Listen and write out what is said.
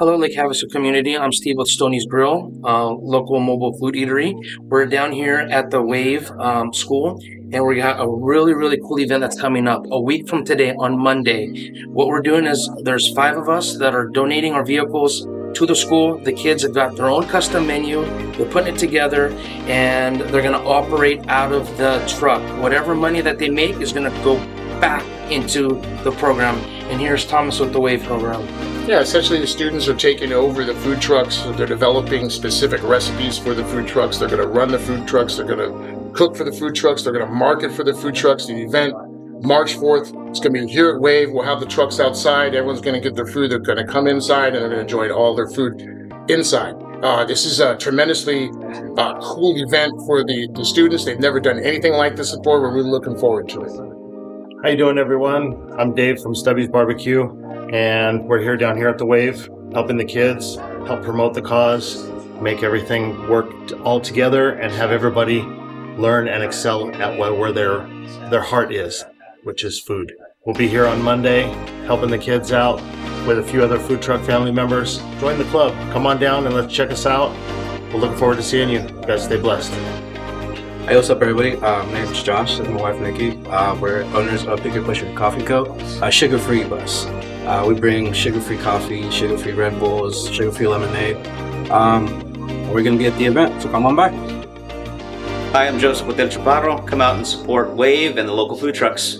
Hello, Lake Havasu community. I'm Steve with Stoney's Grill, uh, local mobile food eatery. We're down here at the Wave um, School, and we got a really, really cool event that's coming up a week from today on Monday. What we're doing is there's five of us that are donating our vehicles to the school. The kids have got their own custom menu. They're putting it together, and they're going to operate out of the truck. Whatever money that they make is going to go back into the program. And here's Thomas with the Wave program. Yeah, essentially the students are taking over the food trucks. They're developing specific recipes for the food trucks. They're going to run the food trucks. They're going to cook for the food trucks. They're going to market for the food trucks. The event, March 4th, it's going to be here at Wave. We'll have the trucks outside. Everyone's going to get their food. They're going to come inside and they're going to enjoy all their food inside. Uh, this is a tremendously uh, cool event for the, the students. They've never done anything like this before. We're really looking forward to it. How you doing, everyone? I'm Dave from Stubby's Barbecue, and we're here down here at the Wave, helping the kids, help promote the cause, make everything work all together, and have everybody learn and excel at where their their heart is, which is food. We'll be here on Monday, helping the kids out with a few other food truck family members. Join the club. Come on down and let's check us out. We're looking forward to seeing you. You guys stay blessed. Hey, what's up, everybody? Uh, my name's Josh. Is my wife, Nikki. Uh, we're owners of Pick Your Pusher Coffee Co. a sugar-free bus. Uh, we bring sugar-free coffee, sugar-free Red Bulls, sugar-free lemonade. Um, we're gonna be at the event, so come on by. Hi, I'm Joseph with El Chaparro. Come out and support Wave and the local food trucks.